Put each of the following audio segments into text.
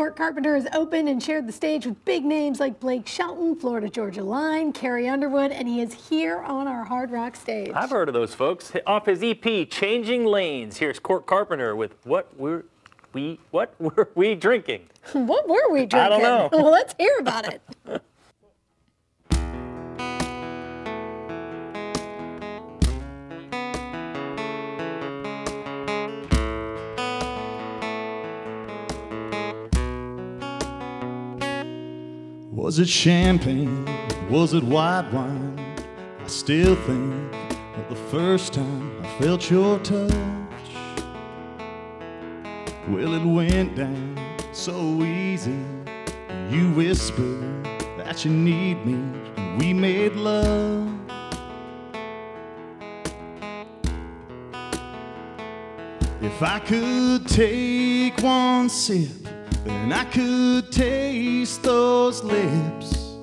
Cort Carpenter has opened and shared the stage with big names like Blake Shelton, Florida Georgia Line, Carrie Underwood, and he is here on our Hard Rock stage. I've heard of those folks. Off his EP, Changing Lanes, here's Cort Carpenter with What Were We, What Were We Drinking? what were we drinking? I don't know. well, let's hear about it. Was it champagne? Was it white wine? I still think of the first time I felt your touch. Well, it went down so easy. You whispered that you need me, and we made love. If I could take one sip then I could taste those lips.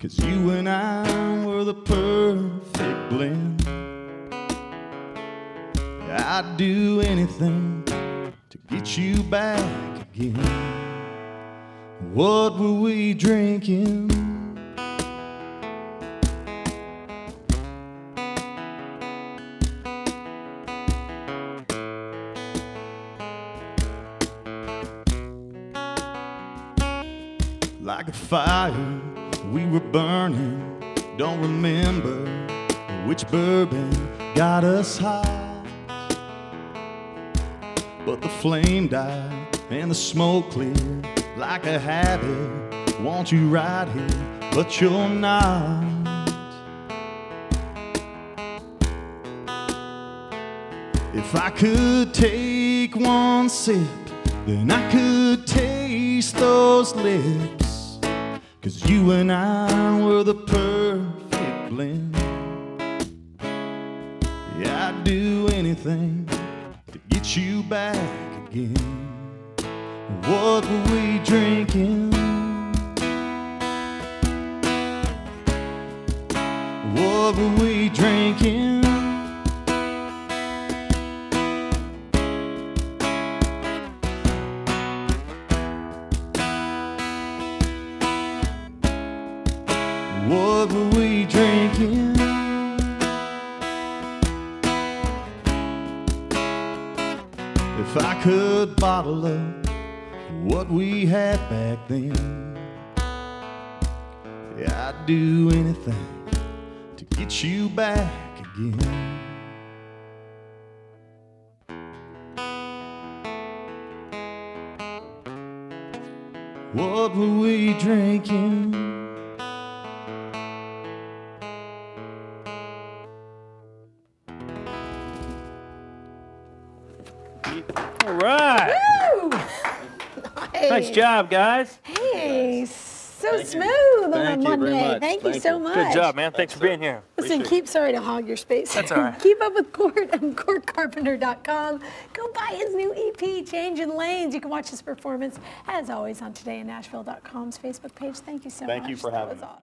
Cause you and I were the perfect blend. I'd do anything to get you back again. What were we drinking? Like a fire we were burning. Don't remember which bourbon got us high. But the flame died and the smoke cleared like a habit. Want you right here, but you're not. If I could take one sip, then I could taste those lips. Cause you and I were the perfect blend. Yeah, I'd do anything to get you back again. What were we drinking? What were we drinking? What were we drinking? If I could bottle up what we had back then, yeah, I'd do anything to get you back again. What were we drinking? All right. Woo! Nice job, guys. Hey, so Thank you. smooth on Thank a Monday. much. Thank, you so much. Good job, man. Thanks for being here. Listen, Appreciate keep sorry to hog your space. That's all right. keep up with Cort on CortCarpenter.com. Go buy his new EP, Changing Lanes. You can watch his performance, as always, on TodayInNashville.com's Facebook page. Thank you so much. Thank you for That having was me. awesome.